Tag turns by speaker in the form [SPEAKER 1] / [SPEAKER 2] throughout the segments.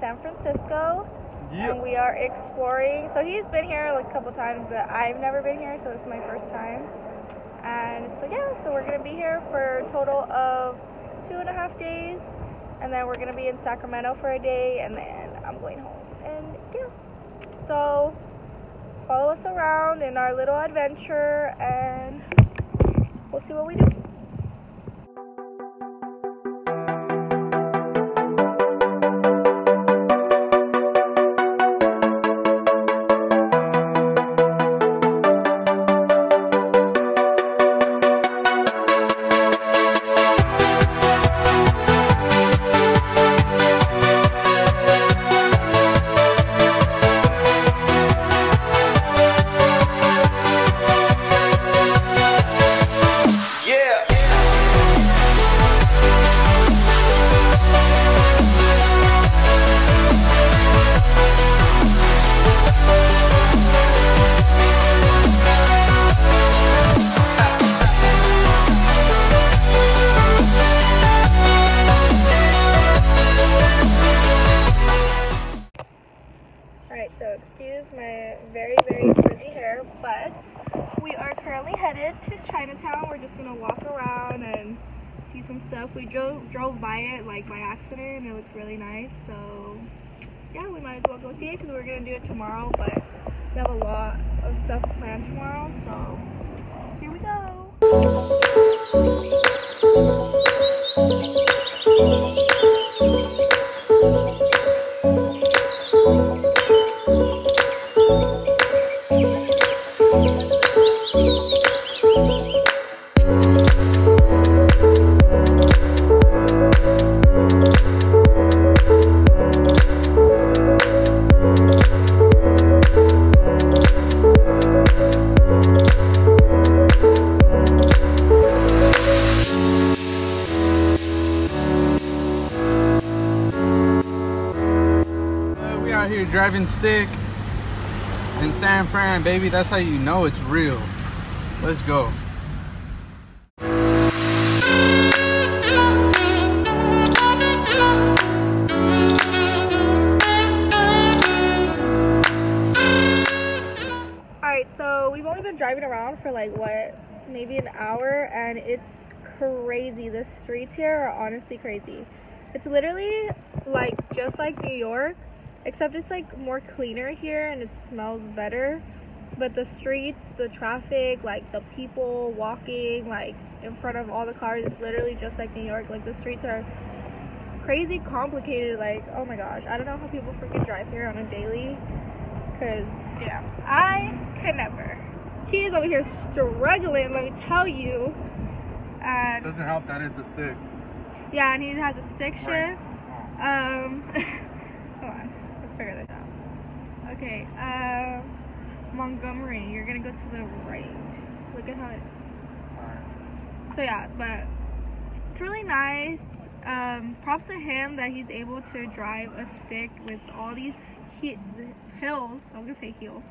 [SPEAKER 1] San Francisco.
[SPEAKER 2] Yep.
[SPEAKER 1] And we are exploring. So he's been here like a couple times, but I've never been here, so this is my first time. And so yeah, so we're gonna be here for a total of two and a half days, and then we're gonna be in Sacramento for a day, and then I'm going home. And yeah, so follow us around in our little adventure, and we'll see what we do. We're just gonna walk around and see some stuff. We drove drove by it like by accident and it looks really nice. So yeah, we might as well go see it because we're gonna do it tomorrow. But we have a lot of stuff planned tomorrow, so here we go.
[SPEAKER 2] Driving stick in San Fran, baby. That's how you know it's real. Let's go.
[SPEAKER 1] Alright, so we've only been driving around for like what, maybe an hour, and it's crazy. The streets here are honestly crazy. It's literally like just like New York, except it's like more cleaner here and it smells better. But the streets, the traffic, like the people walking like in front of all the cars, it's literally just like New York. Like the streets are crazy complicated. Like, oh my gosh, I don't know how people freaking drive here on a daily. Cause yeah, I could never. He's over here struggling, let me tell you. And
[SPEAKER 2] Doesn't help that it's a stick.
[SPEAKER 1] yeah, and he has a stick
[SPEAKER 2] Right.
[SPEAKER 1] shift. Um, hold on, let's figure this out. Okay, um, Montgomery, you're gonna go to the right. Look at how it. So yeah, but it's really nice. Um, props to him that he's able to drive a stick with all these he- hills. I'm gonna say heels.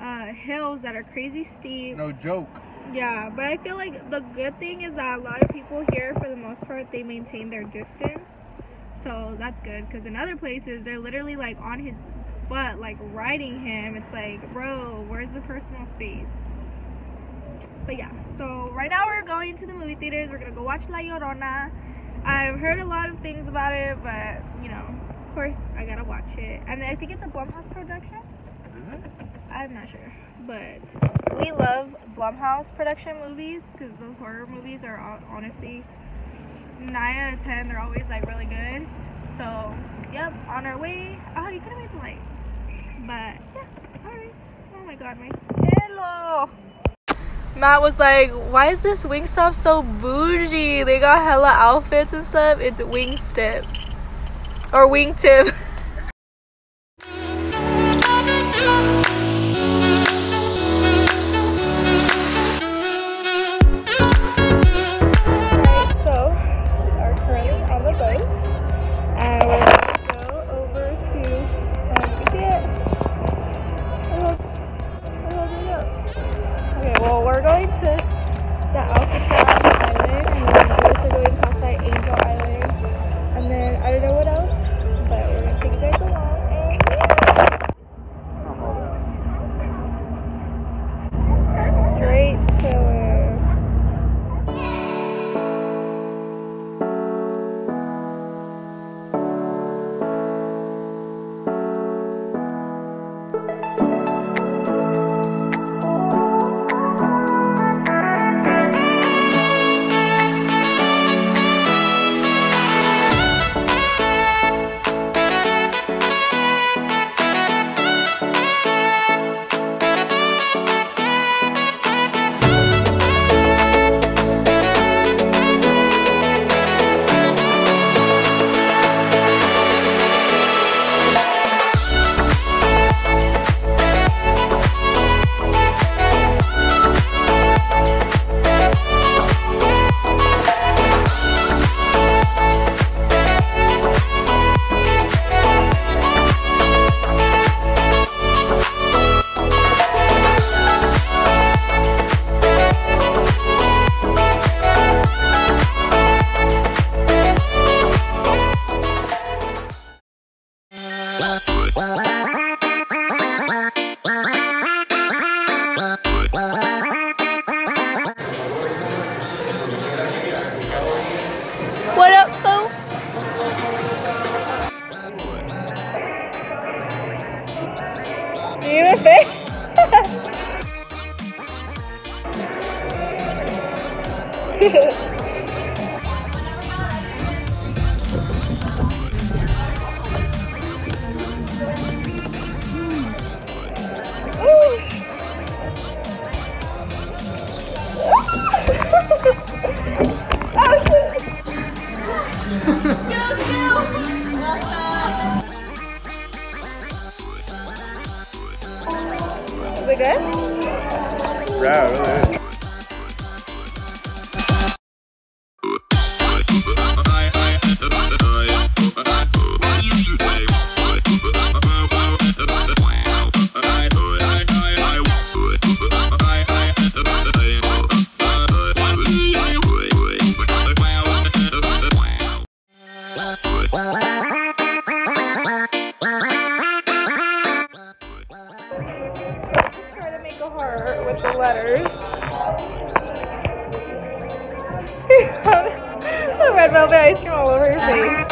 [SPEAKER 1] Uh, hills that are crazy steep.
[SPEAKER 2] No joke.
[SPEAKER 1] Yeah, but I feel like the good thing is that a lot of people here, for the most part, they maintain their distance. So that's good because in other places, they're literally like on his butt, like riding him. It's like, bro, where's the personal space? But yeah, so right now we're going to the movie theaters. We're gonna go watch La Llorona. I've heard a lot of things about it, but you know, of course, I gotta watch it. And I think it's a Blumhouse production. I'm not sure, but we love Blumhouse production movies because those horror movies are hon- honestly nine out of ten. They're always like really good. So, yep, on our way. Oh, you could have made the light, but yeah, all right. Oh my God, my hello. Matt was like, "Why is this Wingstop so bougie? They got hella outfits and stuff. It's Wingstip or Wingtip." Is it good?
[SPEAKER 3] Yeah, really
[SPEAKER 1] With the letters. the red velvet ice cream all over your face.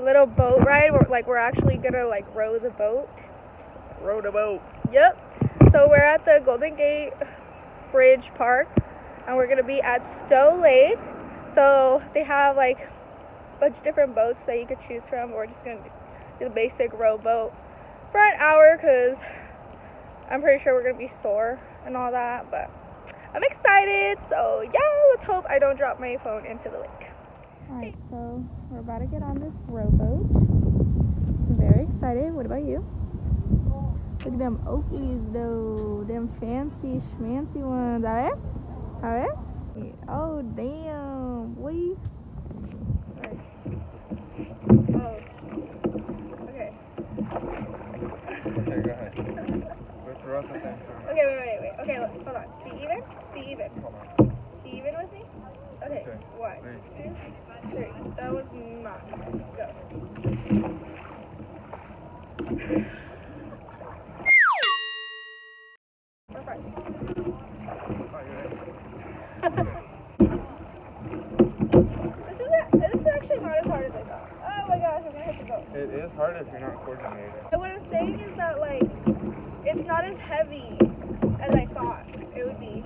[SPEAKER 1] Little boat ride. We're, like we're actually gonna like row the boat.
[SPEAKER 3] Row the boat.
[SPEAKER 1] Yep. So we're at the Golden Gate Bridge Park, and we're gonna be at Stow Lake. So they have like a bunch of different boats that you could choose from. We're just gonna do the basic row boat for an hour because I'm pretty sure we're gonna be sore and all that. But I'm excited. So yeah, let's hope I don't drop my phone into the lake. Alright, so we're about to get on this rowboat. I'm very excited. What about you? Look at them Oakleys though. Them fancy schmancy ones. A ver? A ver? Oh damn. Boy. Alright. Oh. Okay.
[SPEAKER 3] Okay, go ahead. Go throw out the thing.
[SPEAKER 1] Okay, wait, wait, wait. Okay, look, hold on. Be even? Be even.
[SPEAKER 3] Hold on.
[SPEAKER 1] Be even with me? Okay.
[SPEAKER 3] Okay.
[SPEAKER 1] One,
[SPEAKER 3] Three.
[SPEAKER 1] two, three. That was not. Fine.
[SPEAKER 3] Oh, you're in.
[SPEAKER 1] This is, actually not as hard as I thought. Oh my gosh, I'm gonna hit the boat.
[SPEAKER 3] It is hard if you're not coordinated.
[SPEAKER 1] And what I'm saying is that, like, it's not as heavy as I thought it would be.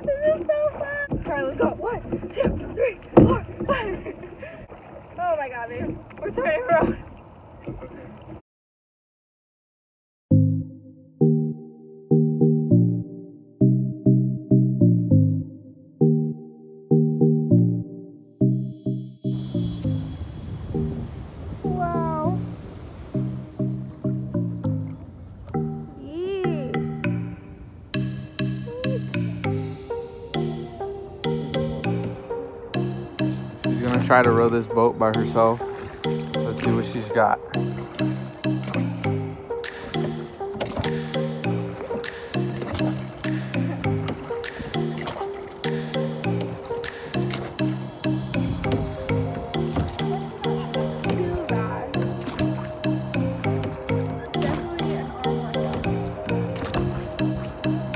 [SPEAKER 1] this is so fun. Alright, let's go. One, two, three, four, five. oh my god, babe. We're turning around.
[SPEAKER 2] Try to row this boat by herself. Let's see what she's got.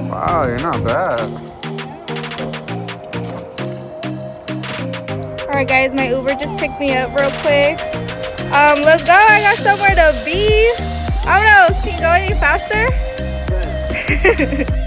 [SPEAKER 2] Wow, you're not bad.
[SPEAKER 1] Alright guys, my Uber just picked me up real quick. Um, let's go. I got somewhere to be. I don't know, can you go any faster?